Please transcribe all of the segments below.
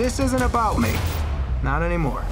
This isn't about me. Not anymore.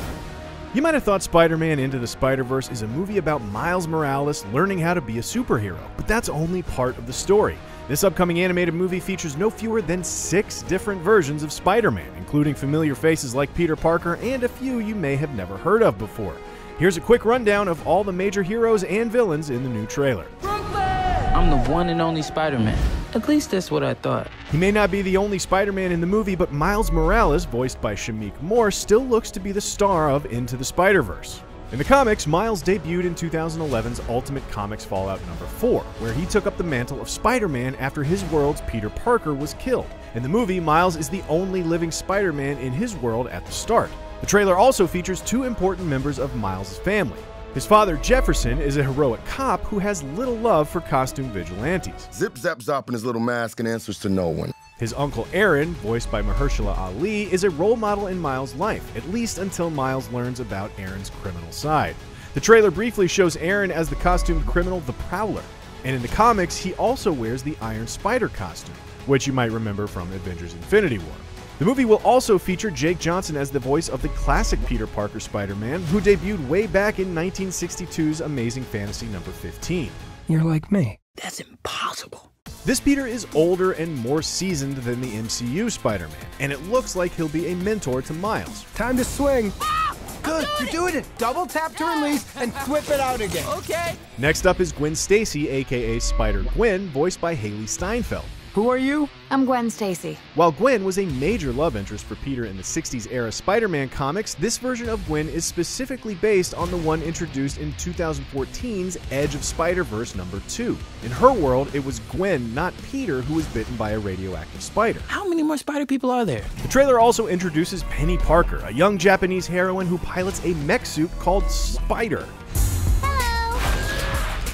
You might have thought Spider Man Into the Spider Verse is a movie about Miles Morales learning how to be a superhero, but that's only part of the story. This upcoming animated movie features no fewer than six different versions of Spider Man, including familiar faces like Peter Parker and a few you may have never heard of before. Here's a quick rundown of all the major heroes and villains in the new trailer. I'm the one and only Spider Man. At least that's what I thought. He may not be the only Spider Man in the movie, but Miles Morales, voiced by Shameik Moore, still looks to be the star of Into the Spider Verse. In the comics, Miles debuted in 2011's Ultimate Comics Fallout number 4, where he took up the mantle of Spider Man after his world's Peter Parker was killed. In the movie, Miles is the only living Spider Man in his world at the start. The trailer also features two important members of Miles' family. His father, Jefferson, is a heroic cop who has little love for costume vigilantes. Zip zap zop in his little mask and answers to no one. His uncle Aaron, voiced by Mahershala Ali, is a role model in Miles' life, at least until Miles learns about Aaron's criminal side. The trailer briefly shows Aaron as the costumed criminal The Prowler, and in the comics, he also wears the Iron Spider costume, which you might remember from Avengers Infinity War. The movie will also feature Jake Johnson as the voice of the classic Peter Parker Spider Man, who debuted way back in 1962's Amazing Fantasy number 15. You're like me. That's impossible. This Peter is older and more seasoned than the MCU Spider Man, and it looks like he'll be a mentor to Miles. Time to swing. Ah, Good, you're doing it. Double tap to release and whip it out again. Okay. Next up is Gwen Stacy, aka Spider Gwen, voiced by Hailee Steinfeld. Who are you? I'm Gwen Stacy. While Gwen was a major love interest for Peter in the 60s era Spider Man comics, this version of Gwen is specifically based on the one introduced in 2014's Edge of Spider Verse number 2. In her world, it was Gwen, not Peter, who was bitten by a radioactive spider. How many more spider people are there? The trailer also introduces Peni Parker, a young Japanese heroine who pilots a mech suit called Spider.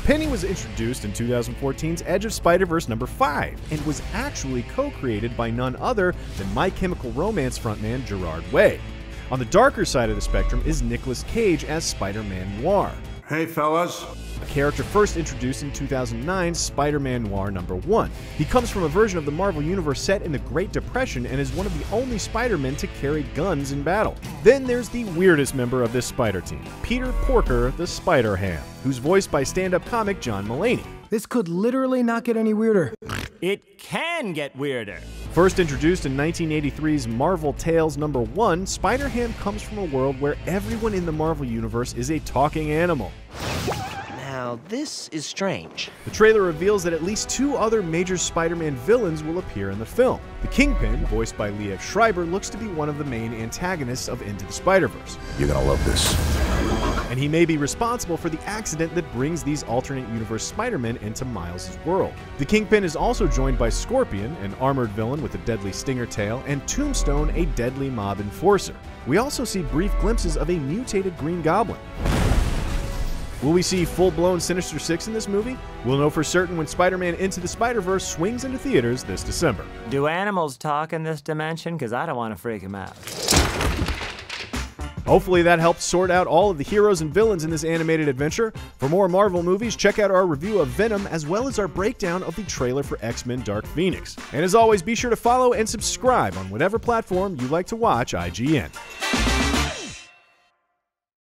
Peni was introduced in 2014's Edge of Spider Verse number 5 and was actually co created by none other than My Chemical Romance frontman Gerard Way. On the darker side of the spectrum is Nicolas Cage as Spider Man Noir, Hey, fellas. A character first introduced in 2009's Spider Man Noir number 1. He comes from a version of the Marvel Universe set in the Great Depression and is one of the only Spider Men to carry guns in battle. Then there's the weirdest member of this Spider team, Peter Porker, the Spider Ham, who's voiced by stand up comic John Mulaney. This could literally not get any weirder. It can get weirder. First introduced in 1983's Marvel Tales number 1, Spider Ham comes from a world where everyone in the Marvel Universe is a talking animal. Now, this is strange. The trailer reveals that at least two other major Spider Man villains will appear in the film. The Kingpin, voiced by Liev Schreiber, looks to be one of the main antagonists of Into the Spider Verse, You're gonna love this. and he may be responsible for the accident that brings these alternate universe Spider Men into Miles' world. The Kingpin is also joined by Scorpion, an armored villain with a deadly stinger tail, and Tombstone, a deadly mob enforcer. We also see brief glimpses of a mutated Green Goblin. Will we see full blown Sinister Six in this movie? We'll know for certain when Spider Man Into the Spider Verse swings into theaters this December. Do animals talk in this dimension? Because I don't want to freak them out. Hopefully that helped sort out all of the heroes and villains in this animated adventure. For more Marvel movies, check out our review of Venom as well as our breakdown of the trailer for X Men Dark Phoenix. And as always, be sure to follow and subscribe on whatever platform you like to watch IGN.